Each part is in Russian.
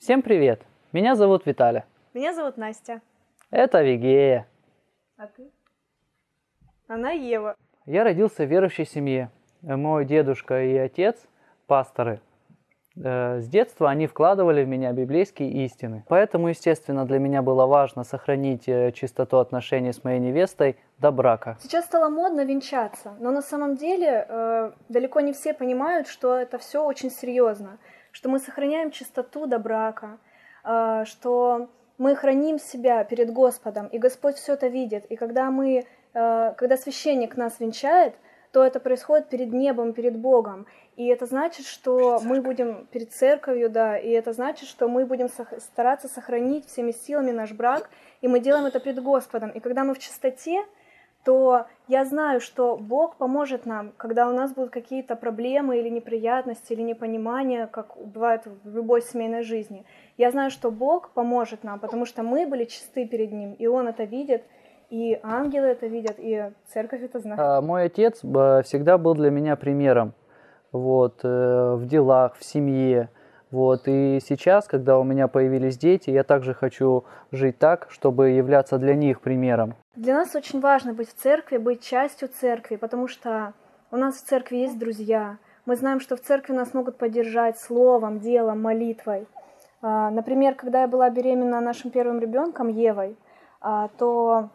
Всем привет! Меня зовут Виталя. Меня зовут Настя. Это Вигея. А ты? Она Ева. Я родился в верующей семье. Мой дедушка и отец – пасторы. Э, С детства они вкладывали в меня библейские истины. Поэтому, естественно, для меня было важно сохранить э, чистоту отношений с моей невестой до брака. Сейчас стало модно венчаться, но на самом деле э, далеко не все понимают, что это все очень серьезно, что мы сохраняем чистоту до брака, э, что мы храним себя перед Господом, и Господь все это видит. И когда мы, э, когда священник нас венчает, то это происходит перед небом, перед Богом. И это значит, что мы будем перед церковью, да, и это значит, что мы будем стараться сохранить всеми силами наш брак, и мы делаем это пред Господом. И когда мы в чистоте, то я знаю, что Бог поможет нам, когда у нас будут какие-то проблемы или неприятности, или непонимания, как бывает в любой семейной жизни. Я знаю, что Бог поможет нам, потому что мы были чисты перед Ним, и Он это видит, и ангелы это видят, и церковь это знает. А, Мой отец э, всегда был для меня примером вот, э, в делах, в семье. Вот. И сейчас, когда у меня появились дети, я также хочу жить так, чтобы являться для них примером. Для нас очень важно быть в церкви, быть частью церкви, потому что у нас в церкви есть друзья. Мы знаем, что в церкви нас могут поддержать словом, делом, молитвой. А, Например, когда я была беременна нашим первым ребенком Евой, а, то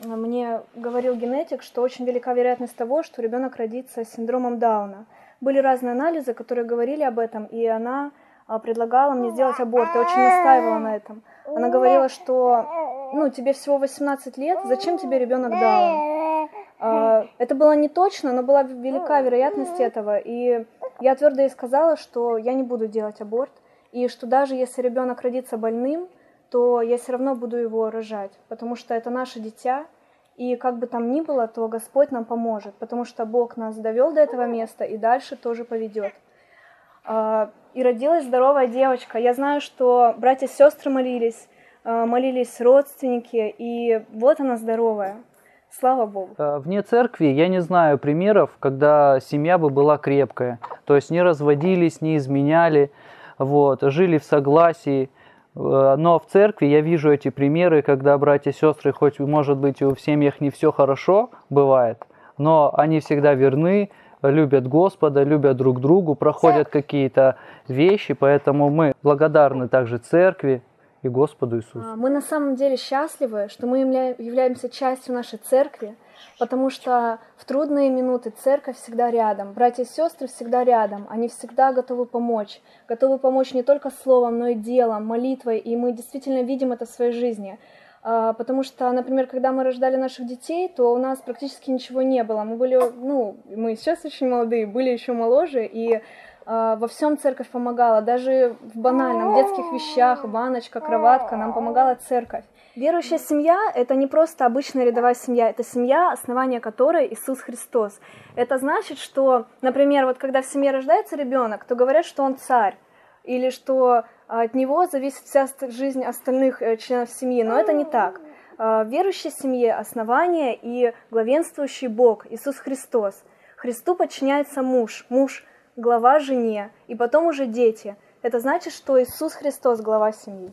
мне говорил генетик, что очень велика вероятность того, что ребенок родится с синдромом Дауна. Были разные анализы, которые говорили об этом, и она а, предлагала мне сделать аборт, и очень настаивала на этом. Она говорила, что ну, тебе всего 18 лет, зачем тебе ребенок Даун? А, Это было не точно, но была велика вероятность этого. И я твердо ей сказала, что я не буду делать аборт, и что даже если ребенок родится больным, то я все равно буду его рожать, потому что это наше дитя, и как бы там ни было, то Господь нам поможет, потому что Бог нас довел до этого места и дальше тоже поведет. А, И родилась здоровая девочка. Я знаю, что братья и сестры молились, а, молились родственники, и вот она здоровая. Слава Богу. Э, Вне церкви я не знаю примеров, когда семья бы была крепкая. То есть не разводились, не изменяли, вот, жили в согласии. Э, Но в церкви я вижу эти примеры, когда братья и сестры, хоть может быть в семьях не все хорошо бывает, но они всегда верны, любят Господа, любят друг другу, проходят какие-то вещи, поэтому мы благодарны также церкви и Господу Иисусу. А, Мы на самом деле счастливы, что мы явля- являемся частью нашей церкви, потому что в трудные минуты церковь всегда рядом, братья и сестры всегда рядом, они всегда готовы помочь, готовы помочь не только словом, но и делом, молитвой, и мы действительно видим это в своей жизни. А, Потому что, например, когда мы рождали наших детей, то у нас практически ничего не было. Мы были, ну, мы сейчас очень молодые, были еще моложе, и во всем церковь помогала, даже в банальном, детских вещах, баночка, кроватка, нам помогала церковь. Верующая семья – это не просто обычная рядовая семья, это семья, основание которой Иисус Христос. Это значит, что, например, вот когда в семье рождается ребенок, то говорят, что он царь, или что а, от него зависит вся жизнь остальных э, членов семьи, но это не так. А, В верующей семье основание и главенствующий Бог, Иисус Христос. Христу подчиняется муж, муж – глава жене, и потом уже дети. Это значит, что Иисус Христос – глава семьи.